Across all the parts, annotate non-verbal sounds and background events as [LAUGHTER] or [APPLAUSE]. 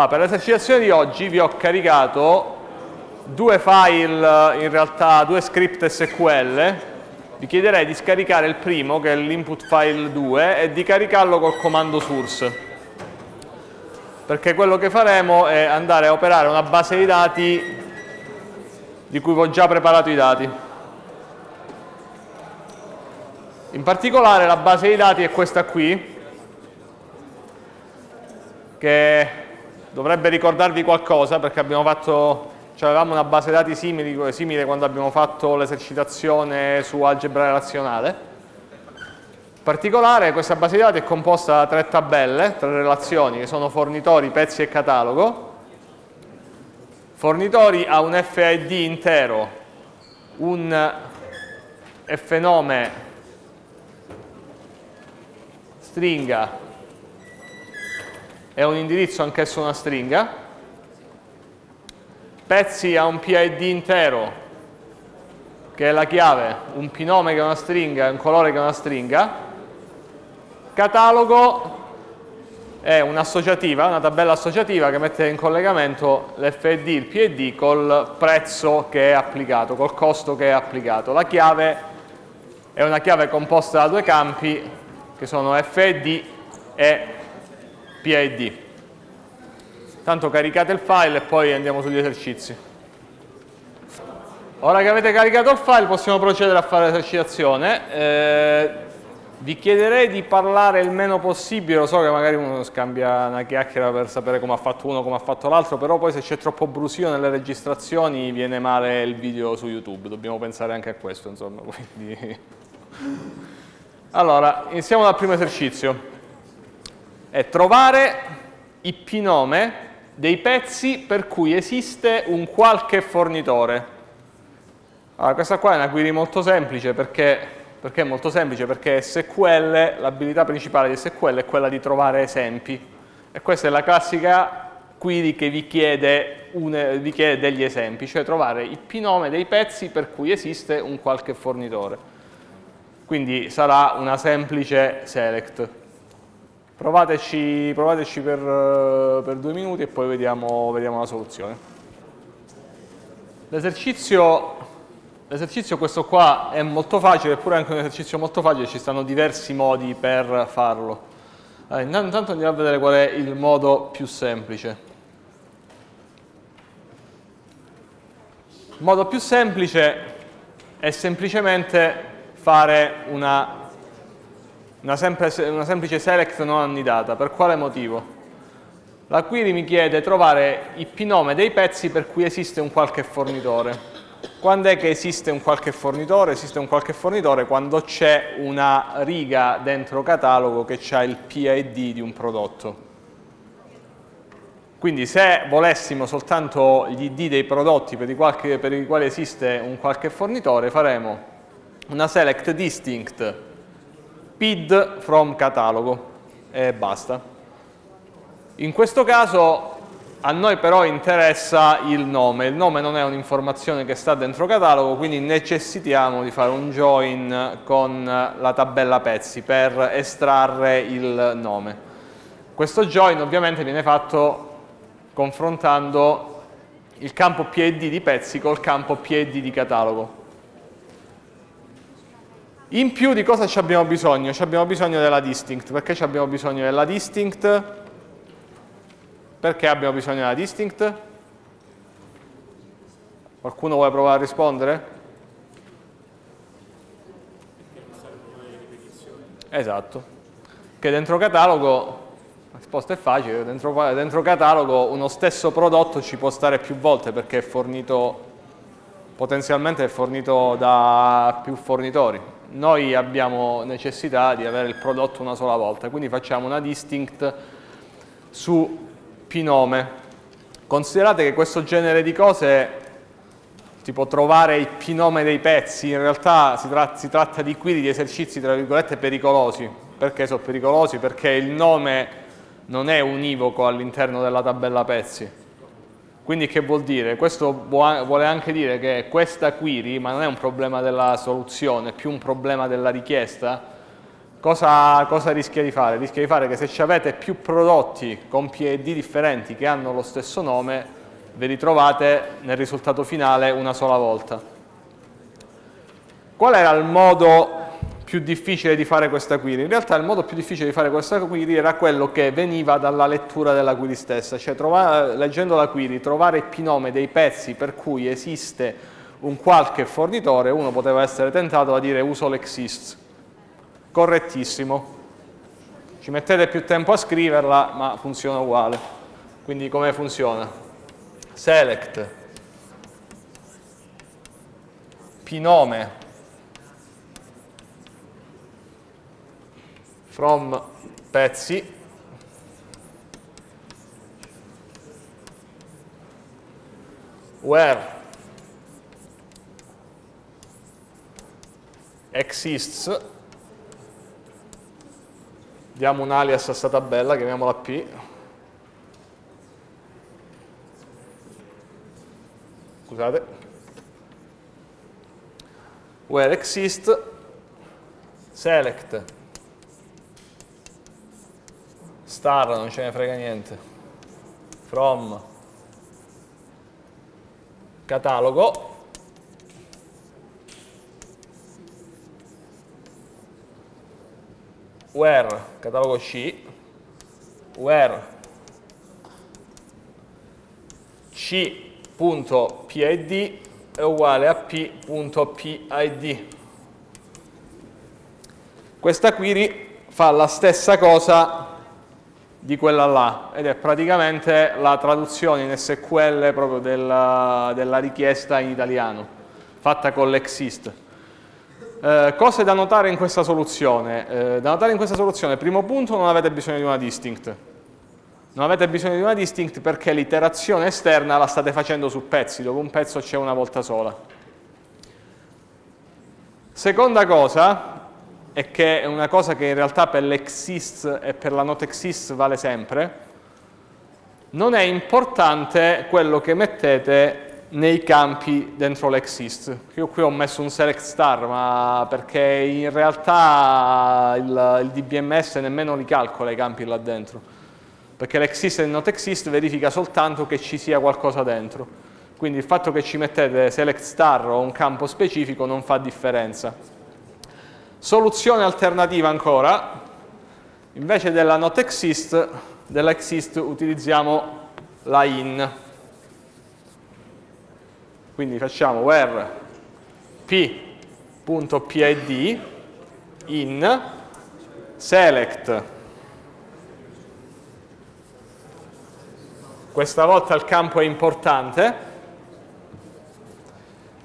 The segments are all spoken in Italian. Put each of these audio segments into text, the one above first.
Ah, per l'esercitazione di oggi vi ho caricato due file, in realtà due script SQL. Vi chiederei di scaricare il primo, che è l'input file 2, e di caricarlo col comando source. Perché quello che faremo è andare a operare una base di dati di cui vi ho già preparato i dati. In particolare la base di dati è questa qui, che dovrebbe ricordarvi qualcosa perché fatto, cioè avevamo una base dati simili, simile quando abbiamo fatto l'esercitazione su algebra relazionale. In particolare questa base dati è composta da tre tabelle, tre relazioni che sono fornitori, pezzi e catalogo. Fornitori ha un FID intero, un fnome stringa è un indirizzo anch'esso una stringa, pezzi ha un PID intero, che è la chiave, un pinome che è una stringa un colore che è una stringa, catalogo è un'associativa, una tabella associativa che mette in collegamento l'FID, il PID col prezzo che è applicato, col costo che è applicato. La chiave è una chiave composta da due campi che sono FID e PID. Tanto caricate il file e poi andiamo sugli esercizi. Ora che avete caricato il file possiamo procedere a fare l'esercitazione. Eh, vi chiederei di parlare il meno possibile, lo so che magari uno scambia una chiacchiera per sapere come ha fatto uno, come ha fatto l'altro, però poi se c'è troppo brusio nelle registrazioni viene male il video su YouTube, dobbiamo pensare anche a questo, insomma. [LAUGHS] Quindi... Allora, iniziamo dal primo esercizio è trovare IP-nome dei pezzi per cui esiste un qualche fornitore. Allora, questa qua è una query molto semplice perché, perché è molto semplice? Perché SQL, l'abilità principale di SQL è quella di trovare esempi e questa è la classica query che vi chiede, une, vi chiede degli esempi, cioè trovare IP-nome dei pezzi per cui esiste un qualche fornitore. Quindi sarà una semplice select. Provateci, provateci per, per, due minuti e poi vediamo, vediamo la soluzione. L'esercizio, questo qua è molto facile, eppure è anche un esercizio molto facile, ci stanno diversi modi per farlo. Allora, intanto andiamo a vedere qual è il modo più semplice. Il modo più semplice è semplicemente fare una una, semplice, una semplice select non annidata. Per quale motivo? La query mi chiede trovare IP nome dei pezzi per cui esiste un qualche fornitore. Quando è che esiste un qualche fornitore? Esiste un qualche fornitore quando c'è una riga dentro catalogo che ha il PID di un prodotto. Quindi se volessimo soltanto gli ID dei prodotti per i, qualche, per i quali esiste un qualche fornitore, faremo una select distinct PID from catalogo e basta. In questo caso a noi però interessa il nome, il nome non è un'informazione che sta dentro catalogo, quindi necessitiamo di fare un join con la tabella pezzi per estrarre il nome. Questo join ovviamente viene fatto confrontando il campo PID di pezzi col campo PID di catalogo. In più di cosa ci abbiamo bisogno? Ci abbiamo bisogno della distinct. Perché ci abbiamo bisogno della distinct? Perché abbiamo bisogno della distinct? Qualcuno vuole provare a rispondere? Esatto. Che dentro catalogo, la risposta è facile, dentro, dentro catalogo uno stesso prodotto ci può stare più volte perché è fornito, potenzialmente è fornito da più fornitori noi abbiamo necessità di avere il prodotto una sola volta, quindi facciamo una distinct su P-nome. Considerate che questo genere di cose, tipo trovare il P-nome dei pezzi, in realtà si, tra si tratta di query di esercizi tra virgolette pericolosi. Perché sono pericolosi? Perché il nome non è univoco all'interno della tabella pezzi quindi che vuol dire? Questo vuole anche dire che questa query, ma non è un problema della soluzione, è più un problema della richiesta, cosa, cosa rischia di fare? Rischia di fare che se avete più prodotti con PID differenti che hanno lo stesso nome, vi ritrovate nel risultato finale una sola volta. Qual era il modo più difficile di fare questa query? In realtà il modo più difficile di fare questa query era quello che veniva dalla lettura della query stessa, cioè trovare, leggendo la query, trovare il p-nome dei pezzi per cui esiste un qualche fornitore, uno poteva essere tentato a dire uso l'exist. Correttissimo. Ci mettete più tempo a scriverla, ma funziona uguale. Quindi come funziona? Select p-nome from pezzi. Where? Exists. Diamo un alias a questa tabella, chiamiamola P. Scusate. Where exist select star non ce ne frega niente. From. Catalogo. Where. Catalogo C. Where. C.pid è uguale a p.pid questa query fa la stessa cosa di quella là ed è praticamente la traduzione in SQL proprio della, della richiesta in italiano fatta con l'exist. Eh, cose da notare in questa soluzione eh, da notare in questa soluzione. Primo punto non avete bisogno di una distinct. Non avete bisogno di una distinct perché l'iterazione esterna la state facendo su pezzi dove un pezzo c'è una volta sola. Seconda cosa è che è una cosa che in realtà per l'exist e per la not exist vale sempre, non è importante quello che mettete nei campi dentro l'exist. Io qui ho messo un select star, ma perché in realtà il, il DBMS nemmeno li calcola i campi là dentro, perché l'exist e il not exist verifica soltanto che ci sia qualcosa dentro. Quindi il fatto che ci mettete select star o un campo specifico non fa differenza. Soluzione alternativa ancora, invece della not exist, della exist utilizziamo la in. Quindi facciamo where p.pid in select. Questa volta il campo è importante.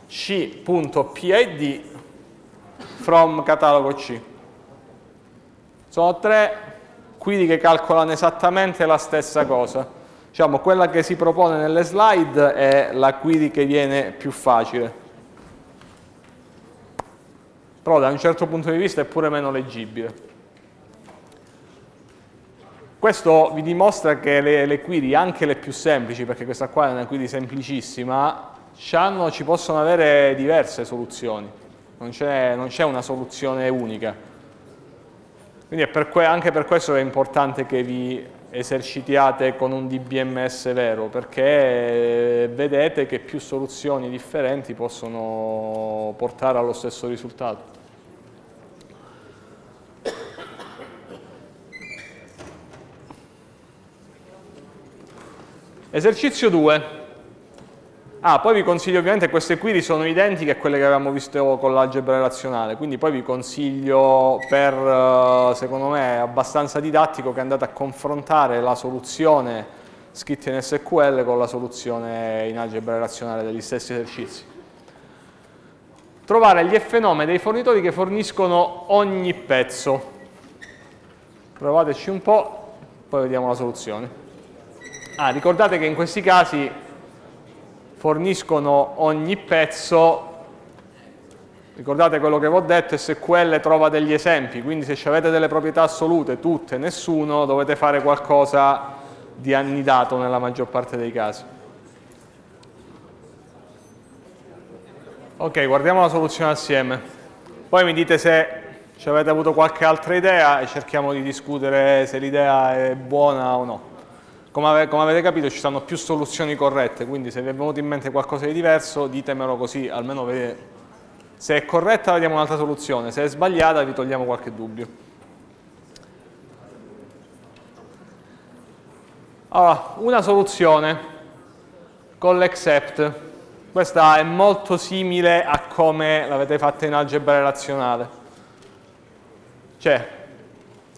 C.pid from catalogo C. Sono tre query che calcolano esattamente la stessa cosa. Diciamo, quella che si propone nelle slide è la query che viene più facile. Però da un certo punto di vista è pure meno leggibile. Questo vi dimostra che le, le, query, anche le più semplici, perché questa qua è una query semplicissima, ci possono avere diverse soluzioni non c'è una soluzione unica. Quindi per anche per questo è importante che vi esercitiate con un DBMS vero, perché vedete che più soluzioni differenti possono portare allo stesso risultato. Esercizio 2. Ah, poi vi consiglio ovviamente, queste query sono identiche a quelle che avevamo visto con l'algebra relazionale, quindi poi vi consiglio per, eh, secondo me, abbastanza didattico che andate a confrontare la soluzione scritta in SQL con la soluzione in algebra relazionale degli stessi esercizi. Trovare gli f-nome dei fornitori che forniscono ogni pezzo. Provateci un po', poi vediamo la soluzione. Ah, ricordate che in questi casi forniscono ogni pezzo, ricordate quello che vi ho detto, SQL trova degli esempi, quindi se avete delle proprietà assolute, tutte, nessuno, dovete fare qualcosa di annidato nella maggior parte dei casi. Ok, guardiamo la soluzione assieme. Poi mi dite se Se avete avuto qualche altra idea e cerchiamo di discutere se l'idea è buona o no. Come, come, avete capito ci sono più soluzioni corrette, quindi se vi è venuto in mente qualcosa di diverso ditemelo così, almeno vedete. Se è corretta vediamo un'altra soluzione, se è sbagliata vi togliamo qualche dubbio. Allora, una soluzione con l'except, questa è molto simile a come l'avete fatta in algebra relazionale. Cioè,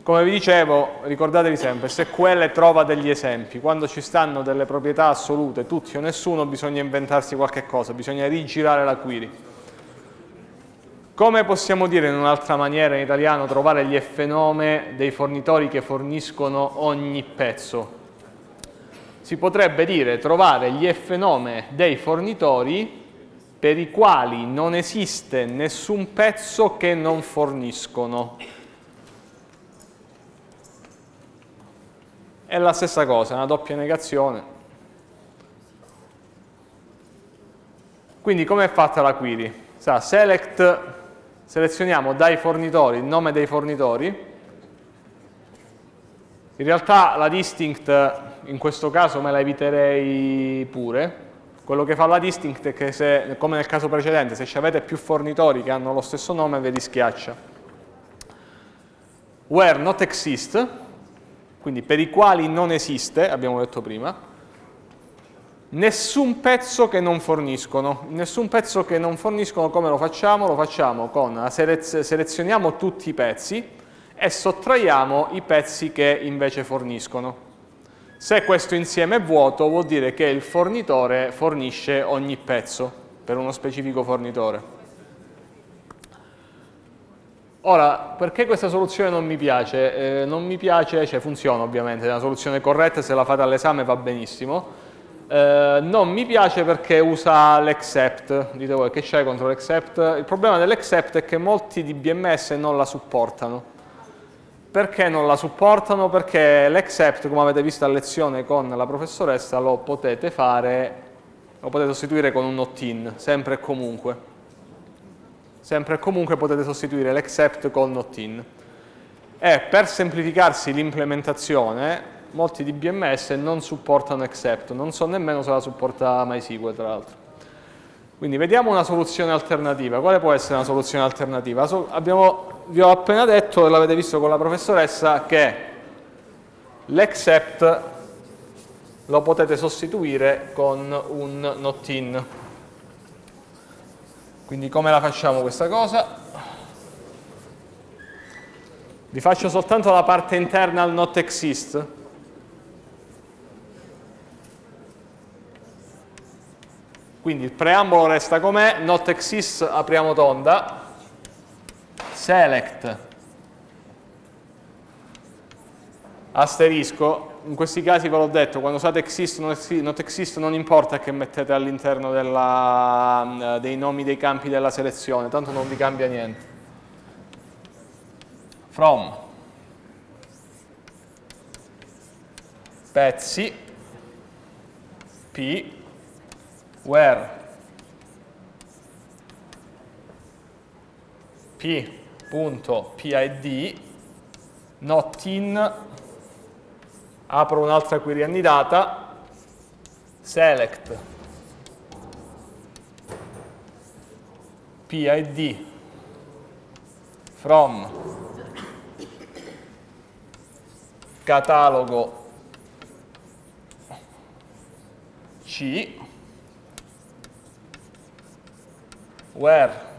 come vi dicevo, ricordatevi sempre, se quelle trova degli esempi, quando ci stanno delle proprietà assolute, tutti o nessuno, bisogna inventarsi qualche cosa, bisogna rigirare la query. Come possiamo dire in un'altra maniera in italiano trovare gli F nome dei fornitori che forniscono ogni pezzo? Si potrebbe dire trovare gli F nome dei fornitori per i quali non esiste nessun pezzo che non forniscono. È la stessa cosa, è una doppia negazione. Quindi come è fatta la query? Sa, select, selezioniamo dai fornitori il nome dei fornitori. In realtà la distinct in questo caso me la eviterei pure. Quello che fa la distinct è che se, come nel caso precedente, se avete più fornitori che hanno lo stesso nome ve li schiaccia. Where not exist quindi per i quali non esiste, abbiamo detto prima, nessun pezzo che non forniscono. Nessun pezzo che non forniscono come lo facciamo? Lo facciamo con, selez selezioniamo tutti i pezzi e sottraiamo i pezzi che invece forniscono. Se questo insieme è vuoto vuol dire che il fornitore fornisce ogni pezzo per uno specifico fornitore. Ora, perché questa soluzione non mi piace? Eh, non mi piace, cioè funziona ovviamente, è una soluzione corretta, se la fate all'esame va benissimo. Eh, non mi piace perché usa l'except, dite voi che c'è contro l'except? Il problema dell'except è che molti di BMS non la supportano. Perché non la supportano? Perché l'except, come avete visto a lezione con la professoressa, lo potete fare, lo potete sostituire con un opt-in, sempre e comunque sempre e comunque potete sostituire l'except con not-in. E per semplificarsi l'implementazione, molti DBMS non supportano except, non so nemmeno se la supporta MySQL tra l'altro. Quindi vediamo una soluzione alternativa. Quale può essere una soluzione alternativa? Abbiamo, vi ho appena detto, e l'avete visto con la professoressa, che l'except lo potete sostituire con un not-in. Quindi come la facciamo questa cosa? Vi faccio soltanto la parte interna al not exist. Quindi il preambolo resta com'è, not exist apriamo tonda, select asterisco. In questi casi ve l'ho detto, quando usate exist, not exist non importa che mettete all'interno mm, dei nomi dei campi della selezione, tanto non vi cambia niente. From. Pezzi. P. Where. P.pid not in apro un'altra query annidata, select. PID from. Catalogo. C. Where.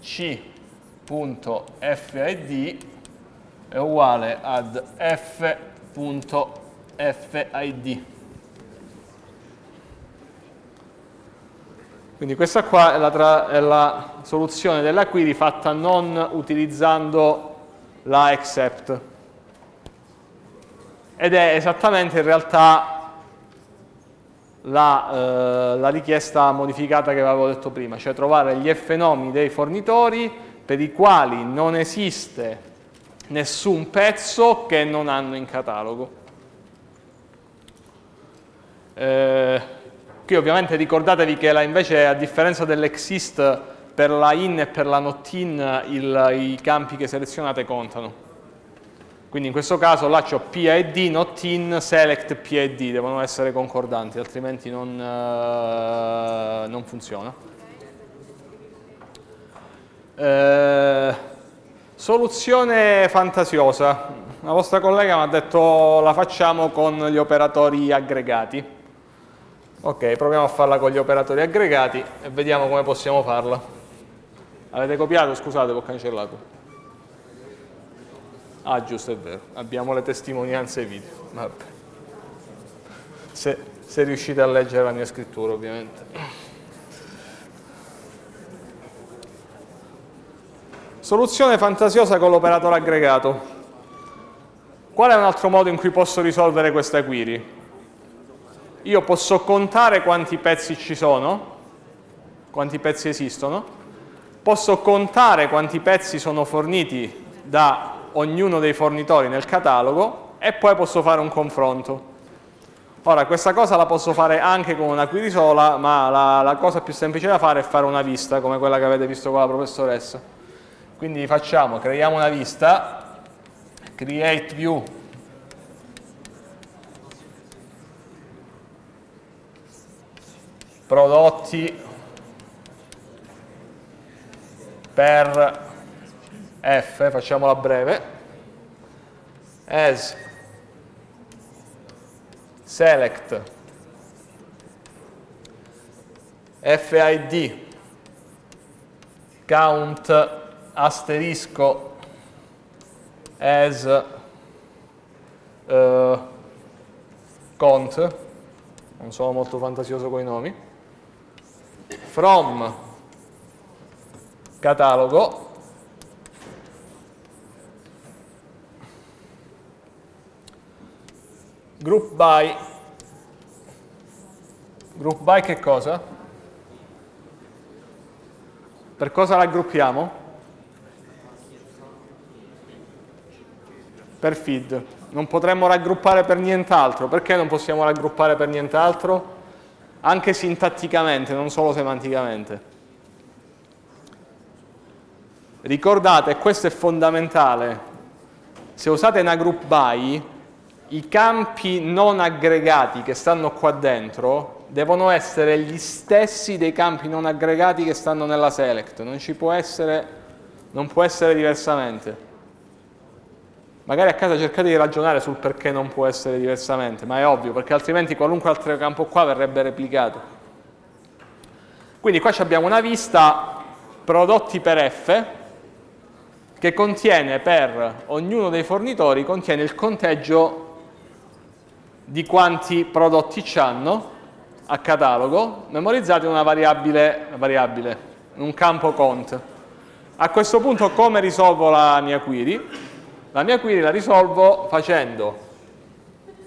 C.fid è uguale ad f .fid. Quindi questa qua è la, è la, soluzione della query fatta non utilizzando la except. Ed è esattamente in realtà la, eh, la richiesta modificata che avevo detto prima, cioè trovare gli f dei fornitori per i quali non esiste nessun pezzo che non hanno in catalogo. Eh, qui ovviamente ricordatevi che la, invece a differenza dell'exist per la in e per la not in il, i campi che selezionate contano. Quindi in questo caso là ho PID, not in, select PID, devono essere concordanti, altrimenti non, uh, non funziona. Uh, soluzione fantasiosa. La vostra collega mi ha detto la facciamo con gli operatori aggregati. Ok, proviamo a farla con gli operatori aggregati e vediamo come possiamo farla. Avete copiato? Scusate, ho cancellato. Ah, giusto, è vero. Abbiamo le testimonianze video. Vabbè. Se, se riuscite a leggere la mia scrittura, ovviamente. Soluzione fantasiosa con l'operatore aggregato. Qual è un altro modo in cui posso risolvere questa query? Io posso contare quanti pezzi ci sono, quanti pezzi esistono, posso contare quanti pezzi sono forniti da ognuno dei fornitori nel catalogo e poi posso fare un confronto. Ora, questa cosa la posso fare anche con una query sola, ma la, la cosa più semplice da fare è fare una vista, come quella che avete visto con la professoressa. Quindi facciamo, creiamo una vista, create view, prodotti per f, facciamola breve, as select fid count asterisco as uh, cont, non sono molto fantasioso con i nomi, from. Catalogo. Group by. Group by che cosa? per cosa raggruppiamo? Per feed. Non potremmo raggruppare per nient'altro. Perché non possiamo raggruppare per nient'altro? anche sintatticamente, non solo semanticamente. Ricordate, questo è fondamentale, se usate una group by, i campi non aggregati che stanno qua dentro devono essere gli stessi dei campi non aggregati che stanno nella select, non, ci può essere, non può essere diversamente. Magari a casa cercate di ragionare sul perché non può essere diversamente, ma è ovvio, perché altrimenti qualunque altro campo qua verrebbe replicato. Quindi qua abbiamo una vista prodotti per F, che contiene per ognuno dei fornitori contiene il conteggio di quanti prodotti hanno a catalogo memorizzati in una variabile, variabile, in un campo cont. A questo punto come risolvo la mia query? La mia query la risolvo facendo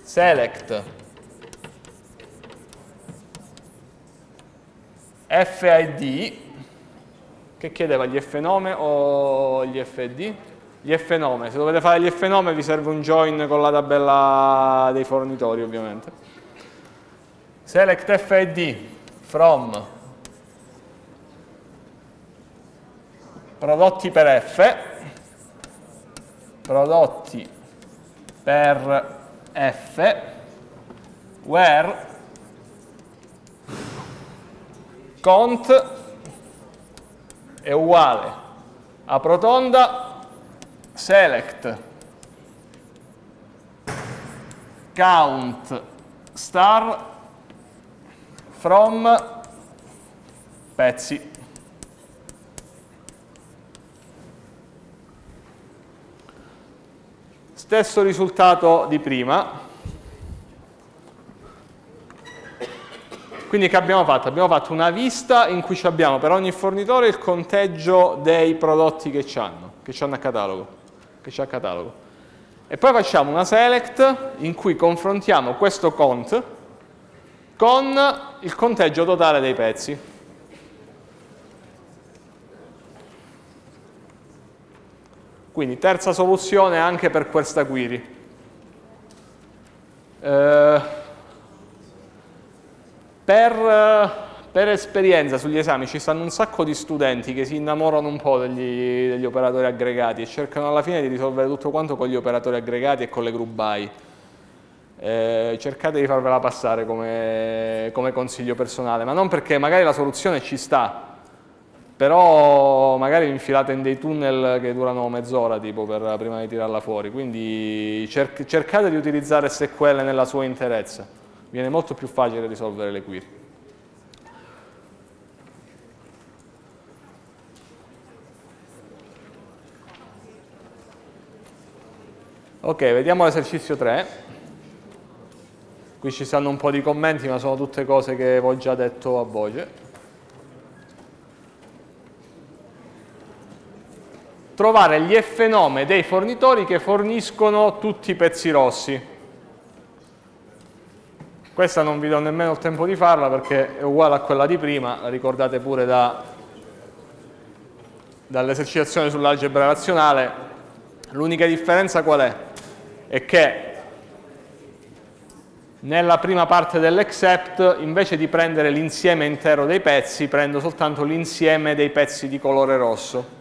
select fid che chiedeva gli f-nome o gli fd? Gli f-nome, se dovete fare gli f-nome vi serve un join con la tabella dei fornitori ovviamente. Select fid from prodotti per f, prodotti per f, where cont è uguale a protonda select count star from pezzi. Stesso risultato di prima, Quindi che abbiamo fatto? Abbiamo fatto una vista in cui abbiamo per ogni fornitore il conteggio dei prodotti che hanno, che hanno a catalogo, che c'è a catalogo. E poi facciamo una select in cui confrontiamo questo cont con il conteggio totale dei pezzi. Quindi terza soluzione anche per questa query. Eh, per, per esperienza sugli esami ci stanno un sacco di studenti che si innamorano un po' degli, degli operatori aggregati e cercano alla fine di risolvere tutto quanto con gli operatori aggregati e con le by. Eh, cercate di farvela passare come, come consiglio personale, ma non perché magari la soluzione ci sta, però magari vi infilate in dei tunnel che durano mezz'ora tipo per, prima di tirarla fuori, quindi cer cercate di utilizzare SQL nella sua interezza, viene molto più facile risolvere le query. Ok, vediamo l'esercizio 3. Qui ci stanno un po' di commenti, ma sono tutte cose che ho già detto a voce. Trovare gli F nome dei fornitori che forniscono tutti i pezzi rossi. Questa non vi do nemmeno il tempo di farla perché è uguale a quella di prima, la ricordate pure da, dall'esercitazione sull'algebra relazionale. L'unica differenza qual è? È che nella prima parte dell'except invece di prendere l'insieme intero dei pezzi prendo soltanto l'insieme dei pezzi di colore rosso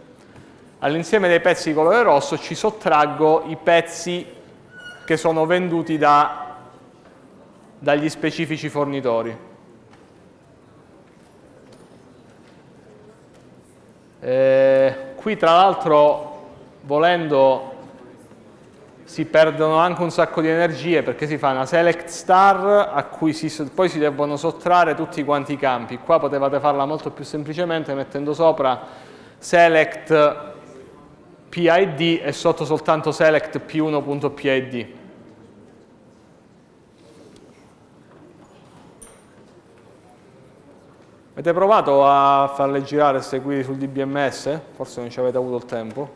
all'insieme dei pezzi di colore rosso ci sottraggo i pezzi che sono venduti da, dagli specifici fornitori. Eh, qui tra l'altro volendo si perdono anche un sacco di energie perché si fa una select star a cui si, poi si devono sottrarre tutti quanti i campi. Qua potevate farla molto più semplicemente mettendo sopra select PID e sotto soltanto select p1.pid. Avete provato a farle girare e seguire sul DBMS? Forse non ci avete avuto il tempo.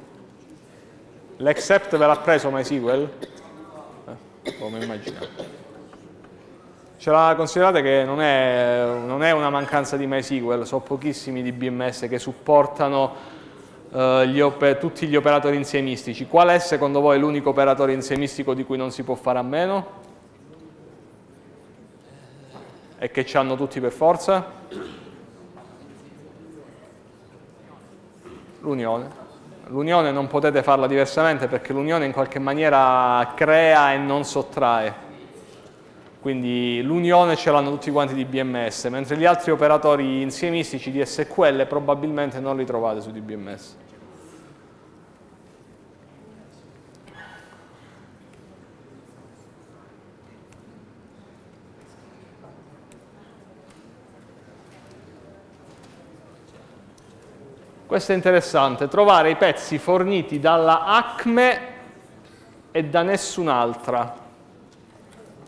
L'except ve l'ha preso MySQL? Eh, come immaginate. Ce la considerate che non è, non è una mancanza di MySQL, sono pochissimi DBMS che supportano gli tutti gli operatori insiemistici. Qual è secondo voi l'unico operatore insiemistico di cui non si può fare a meno? E che ci hanno tutti per forza? L'unione. L'unione non potete farla diversamente perché l'unione in qualche maniera crea e non sottrae. Quindi l'unione ce l'hanno tutti quanti di BMS, mentre gli altri operatori insiemistici di SQL probabilmente non li trovate su DBMS. Questo è interessante, trovare i pezzi forniti dalla ACME e da nessun'altra.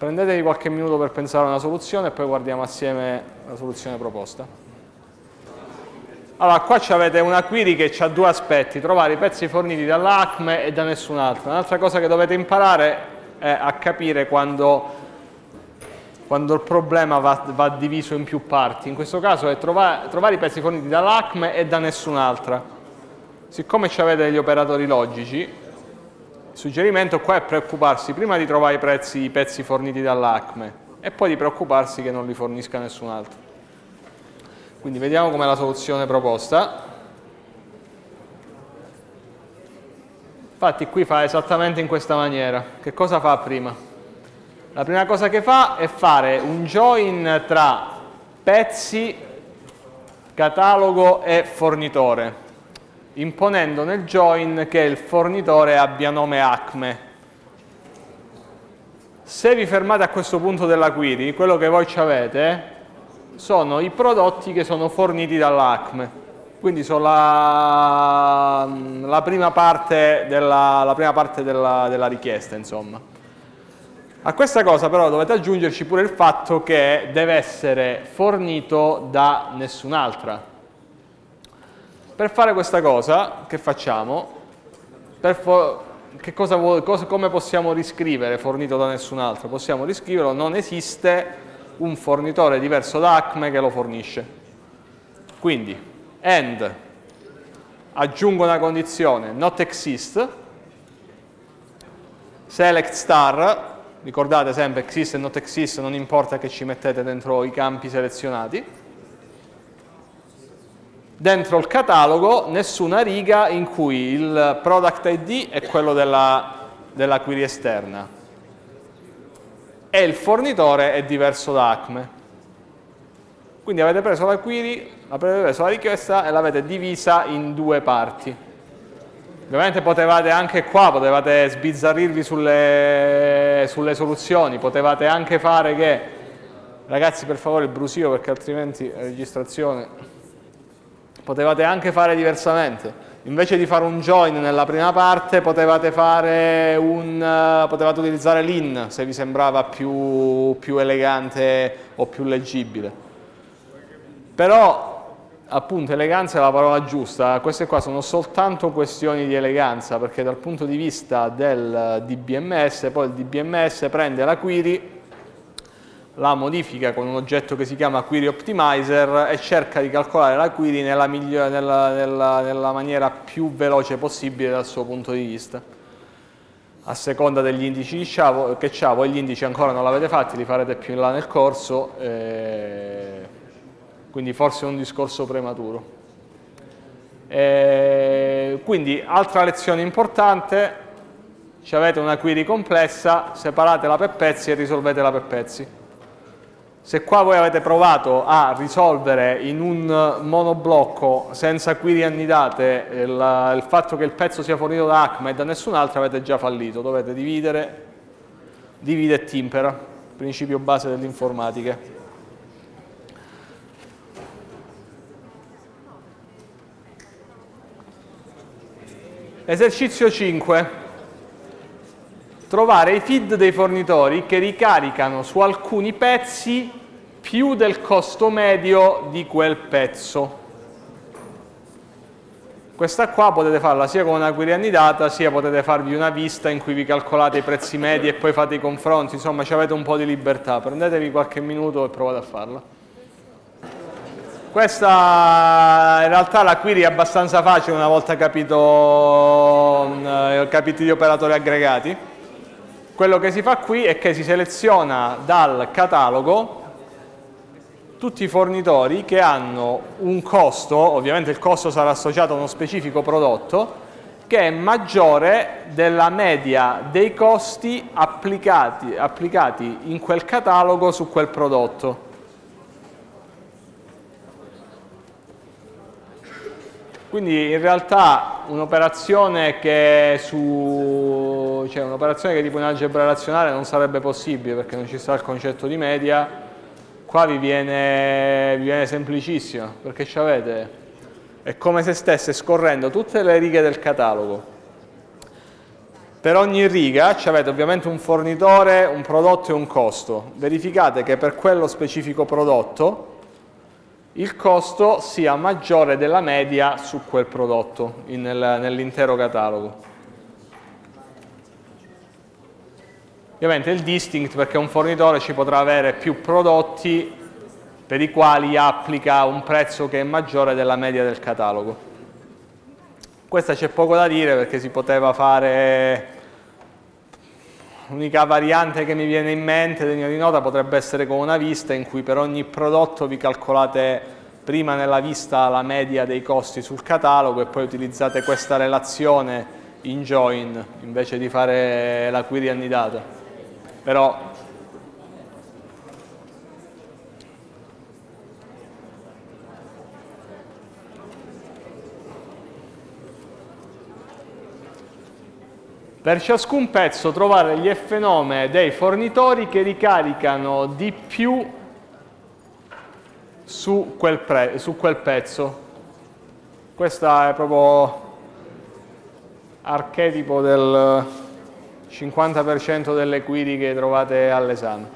Prendetevi qualche minuto per pensare a una soluzione e poi guardiamo assieme la soluzione proposta. Allora, qua avete una query che ha due aspetti, trovare i pezzi forniti dall'ACME e da nessun'altra. Un'altra cosa che dovete imparare è a capire quando, quando il problema va, va, diviso in più parti. In questo caso è trovare, trovare i pezzi forniti dall'ACME e da nessun'altra. Siccome avete degli operatori logici, suggerimento qua è preoccuparsi prima di trovare i, prezzi, i pezzi forniti dall'ACME e poi di preoccuparsi che non li fornisca nessun altro. Quindi vediamo com'è la soluzione proposta. Infatti qui fa esattamente in questa maniera. Che cosa fa prima? La prima cosa che fa è fare un join tra pezzi, catalogo e fornitore imponendo nel join che il fornitore abbia nome ACME. Se vi fermate a questo punto della query, quello che voi ci avete sono i prodotti che sono forniti dall'ACME. Quindi sono la, la, prima parte, della, prima parte della, della richiesta, insomma. A questa cosa però dovete aggiungerci pure il fatto che deve essere fornito da nessun'altra per fare questa cosa, che facciamo? Che cosa cosa, come possiamo riscrivere fornito da nessun altro? Possiamo riscriverlo, non esiste un fornitore diverso da Acme che lo fornisce. Quindi, end, aggiungo una condizione, not exist, select star, ricordate sempre exist e not exist, non importa che ci mettete dentro i campi selezionati, dentro il catalogo nessuna riga in cui il product ID è quello della, della query esterna e il fornitore è diverso da Acme. Quindi avete preso la query, avete preso la richiesta e l'avete divisa in due parti. Ovviamente potevate anche qua, potevate sbizzarrirvi sulle, sulle soluzioni, potevate anche fare che, ragazzi per favore il brusio perché altrimenti registrazione, potevate anche fare diversamente. Invece di fare un join nella prima parte potevate, un, uh, potevate utilizzare l'in se vi sembrava più, più elegante o più leggibile. Però, appunto, eleganza è la parola giusta, queste qua sono soltanto questioni di eleganza, perché dal punto di vista del DBMS, poi il DBMS prende la query, la modifica con un oggetto che si chiama query optimizer e cerca di calcolare la query nella, nella, nella, nella maniera più veloce possibile dal suo punto di vista a seconda degli indici che c'ha, voi gli indici ancora non l'avete fatti, li farete più in là nel corso, eh, quindi forse è un discorso prematuro. E quindi altra lezione importante, se avete una query complessa, separatela per pezzi e risolvetela per pezzi. Se qua voi avete provato a risolvere in un monoblocco senza query annidate il, il fatto che il pezzo sia fornito da Acme e da nessun altro avete già fallito, dovete dividere, divide e timpera, principio base dell'informatica. Esercizio 5. Trovare i feed dei fornitori che ricaricano su alcuni pezzi più del costo medio di quel pezzo. Questa qua potete farla sia con una query annidata, sia potete farvi una vista in cui vi calcolate i prezzi medi e poi fate i confronti, insomma ci avete un po' di libertà, prendetevi qualche minuto e provate a farla. Questa in realtà la query è abbastanza facile una volta capito, eh, capiti gli operatori aggregati. Quello che si fa qui è che si seleziona dal catalogo tutti i fornitori che hanno un costo, ovviamente il costo sarà associato a uno specifico prodotto, che è maggiore della media dei costi applicati, applicati in quel catalogo su quel prodotto. Quindi in realtà un'operazione che cioè un'operazione che tipo in algebra razionale non sarebbe possibile perché non ci sta il concetto di media, qua vi viene, vi viene semplicissima perché ci avete è come se stesse scorrendo tutte le righe del catalogo. Per ogni riga avete ovviamente un fornitore, un prodotto e un costo. Verificate che per quello specifico prodotto il costo sia maggiore della media su quel prodotto nel, nell'intero catalogo. Ovviamente il distinct perché un fornitore ci potrà avere più prodotti per i quali applica un prezzo che è maggiore della media del catalogo. Questa c'è poco da dire perché si poteva fare L'unica variante che mi viene in mente degno di nota potrebbe essere con una vista in cui per ogni prodotto vi calcolate prima nella vista la media dei costi sul catalogo e poi utilizzate questa relazione in join invece di fare la query annidata. Però Per ciascun pezzo trovare gli F nome dei fornitori che ricaricano di più su quel, su quel pezzo. Questo è proprio archetipo del 50% delle query che trovate all'esame.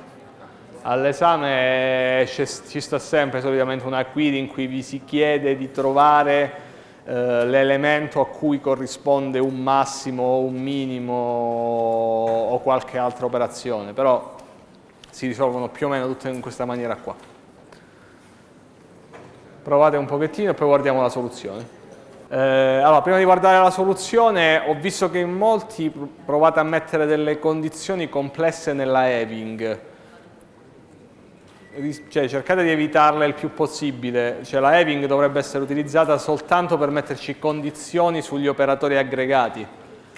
All'esame ci sta sempre solitamente una query in cui vi si chiede di trovare l'elemento a cui corrisponde un massimo o un minimo o qualche altra operazione, però si risolvono più o meno tutte in questa maniera qua. Provate un pochettino e poi guardiamo la soluzione. Eh, allora, prima di guardare la soluzione, ho visto che in molti provate a mettere delle condizioni complesse nella having. Cioè, cercate di evitarla il più possibile, cioè, la having dovrebbe essere utilizzata soltanto per metterci condizioni sugli operatori aggregati,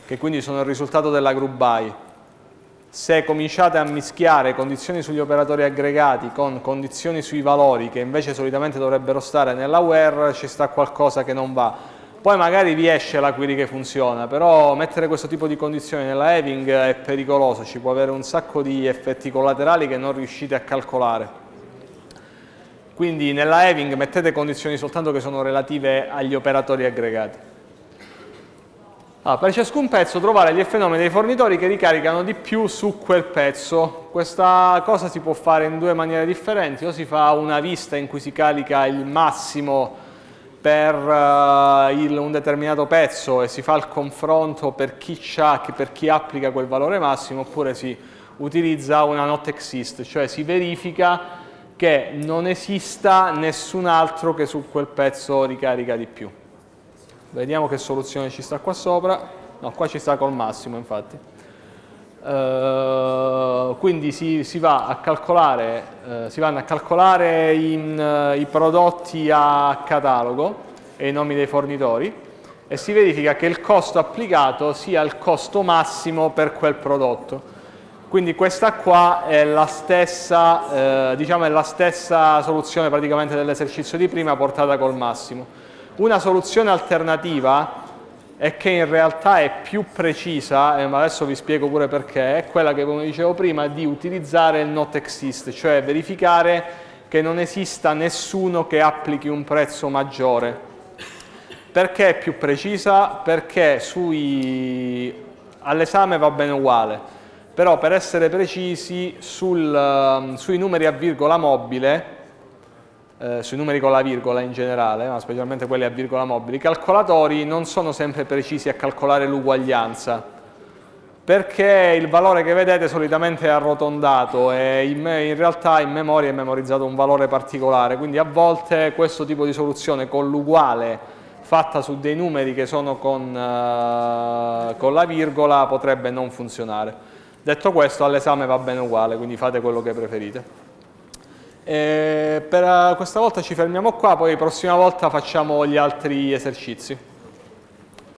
che quindi sono il risultato della group by. Se cominciate a mischiare condizioni sugli operatori aggregati con condizioni sui valori che invece solitamente dovrebbero stare nella where, ci sta qualcosa che non va. Poi magari vi esce la query che funziona, però mettere questo tipo di condizioni nella having è pericoloso, ci può avere un sacco di effetti collaterali che non riuscite a calcolare. Quindi nella having mettete condizioni soltanto che sono relative agli operatori aggregati. Allora, per ciascun pezzo trovare gli fenomeni dei fornitori che ricaricano di più su quel pezzo. Questa cosa si può fare in due maniere differenti, o si fa una vista in cui si carica il massimo per uh, il, un determinato pezzo e si fa il confronto per chi, per chi applica quel valore massimo oppure si utilizza una not exist, cioè si verifica che non esista nessun altro che su quel pezzo ricarica di più. Vediamo che soluzione ci sta qua sopra. No, qua ci sta col massimo infatti. Uh, quindi si, si, va uh, si vanno a calcolare in, uh, i prodotti a catalogo e i nomi dei fornitori e si verifica che il costo applicato sia il costo massimo per quel prodotto. Quindi questa qua è la stessa, diciamo è la stessa soluzione praticamente dell'esercizio di prima portata col massimo. Una soluzione alternativa è che in realtà è più precisa, e adesso vi spiego pure perché, è quella che come dicevo prima di utilizzare il not exist, cioè verificare che non esista nessuno che applichi un prezzo maggiore. Perché è più precisa? Perché all'esame va bene uguale, però per essere precisi sul, sui numeri a virgola mobile eh, sui numeri con la virgola in generale, ma specialmente quelli a virgola mobili, i calcolatori non sono sempre precisi a calcolare l'uguaglianza, perché il valore che vedete solitamente è arrotondato e in, in, realtà in memoria è memorizzato un valore particolare, quindi a volte questo tipo di soluzione con l'uguale fatta su dei numeri che sono con, uh, con la virgola potrebbe non funzionare. Detto questo all'esame va bene uguale, quindi fate quello che preferite. E per questa volta ci fermiamo qua, poi la prossima volta facciamo gli altri esercizi.